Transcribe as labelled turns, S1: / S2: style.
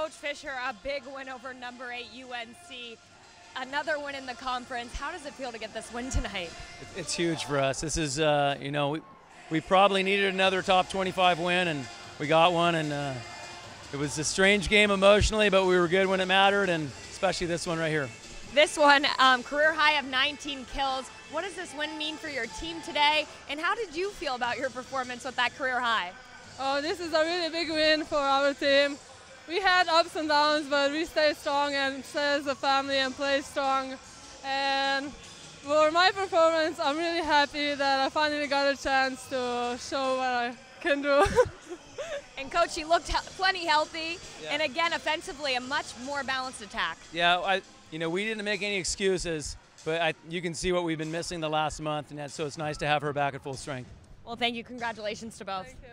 S1: Coach Fisher, a big win over number eight UNC. Another win in the conference. How does it feel to get this win tonight?
S2: It's huge for us. This is, uh, you know, we, we probably needed another top 25 win, and we got one. And uh, it was a strange game emotionally, but we were good when it mattered, and especially this one right here.
S1: This one, um, career high of 19 kills. What does this win mean for your team today? And how did you feel about your performance with that career high?
S3: Oh, this is a really big win for our team. We had ups and downs, but we stayed strong and stayed as a family and played strong. And for my performance, I'm really happy that I finally got a chance to show what I can do.
S1: and coach, you looked he- plenty healthy,
S2: Yeah.
S1: and again, offensively, a much more balanced attack.
S2: Yeah, I, you know, we didn't make any excuses, but I, you can see what we've been missing the last month, and that, so it's nice to have her back at full strength.
S1: Well, thank you. Congratulations to both.
S3: Thank you.